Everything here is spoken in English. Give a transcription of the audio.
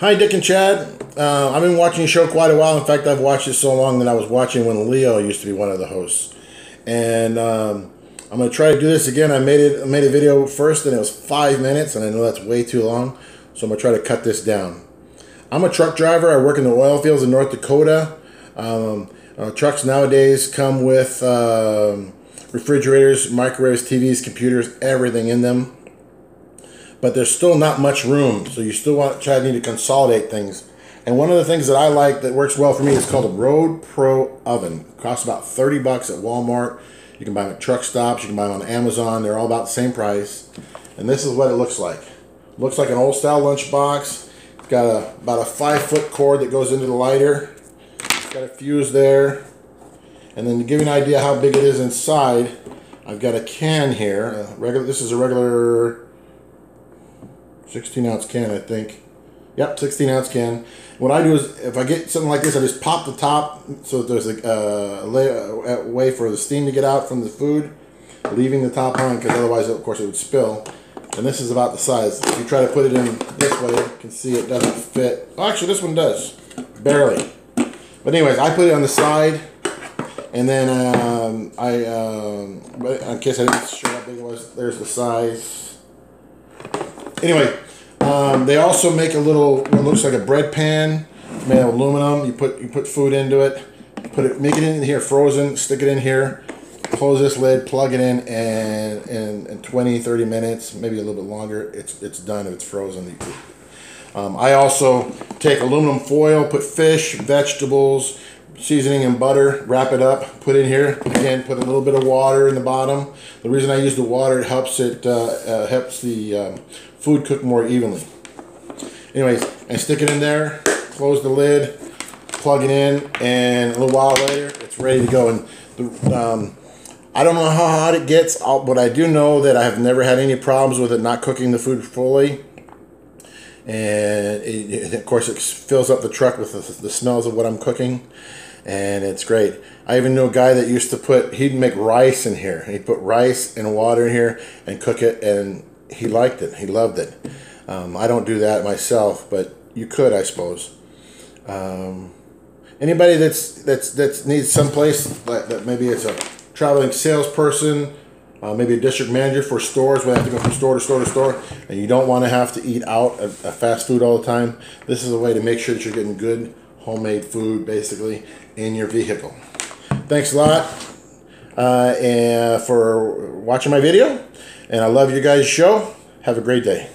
Hi, Dick and Chad. Uh, I've been watching your show quite a while. In fact, I've watched it so long that I was watching when Leo used to be one of the hosts. And um, I'm going to try to do this again. I made it. I made a video first, and it was five minutes, and I know that's way too long. So I'm going to try to cut this down. I'm a truck driver. I work in the oil fields in North Dakota. Um, uh, trucks nowadays come with um refrigerators, microwaves, TVs, computers, everything in them but there's still not much room. So you still want try to need to consolidate things. And one of the things that I like that works well for me is called a RoadPro oven. It costs about 30 bucks at Walmart. You can buy them at truck stops. You can buy them on Amazon. They're all about the same price. And this is what it looks like. looks like an old style lunchbox. It's got a about a five foot cord that goes into the lighter. It's got a fuse there. And then to give you an idea how big it is inside, I've got a can here. Regular. This is a regular 16 ounce can, I think. Yep, 16 ounce can. What I do is, if I get something like this, I just pop the top so that there's a, uh, a way for the steam to get out from the food, leaving the top on because otherwise, of course, it would spill. And this is about the size. If you try to put it in this way, you can see it doesn't fit. Oh, actually, this one does. Barely. But anyways, I put it on the side. And then um, I, um, in case I didn't show how big it was, there's the size. Anyway, um, they also make a little what looks like a bread pan made of aluminum. You put you put food into it, put it, make it in here frozen, stick it in here, close this lid, plug it in, and in, in 20, 30 minutes, maybe a little bit longer, it's it's done if it's frozen. Um, I also take aluminum foil, put fish, vegetables, seasoning and butter, wrap it up, put in here. Again, put a little bit of water in the bottom. The reason I use the water, it helps it uh, uh, helps the um, food cook more evenly. Anyways, I stick it in there, close the lid, plug it in, and a little while later, it's ready to go. And the, um, I don't know how hot it gets, but I do know that I have never had any problems with it not cooking the food fully. And it, it, of course, it fills up the truck with the, the smells of what I'm cooking and it's great. I even knew a guy that used to put he'd make rice in here. He'd put rice and water in here and cook it, and he liked it. He loved it. Um, I don't do that myself, but you could, I suppose. Um, anybody that's that's that needs someplace that, that maybe it's a traveling salesperson, uh, maybe a district manager for stores. We have to go from store to store to store, and you don't want to have to eat out a, a fast food all the time. This is a way to make sure that you're getting good homemade food basically in your vehicle. Thanks a lot uh, and for watching my video, and I love you guys' show. Have a great day.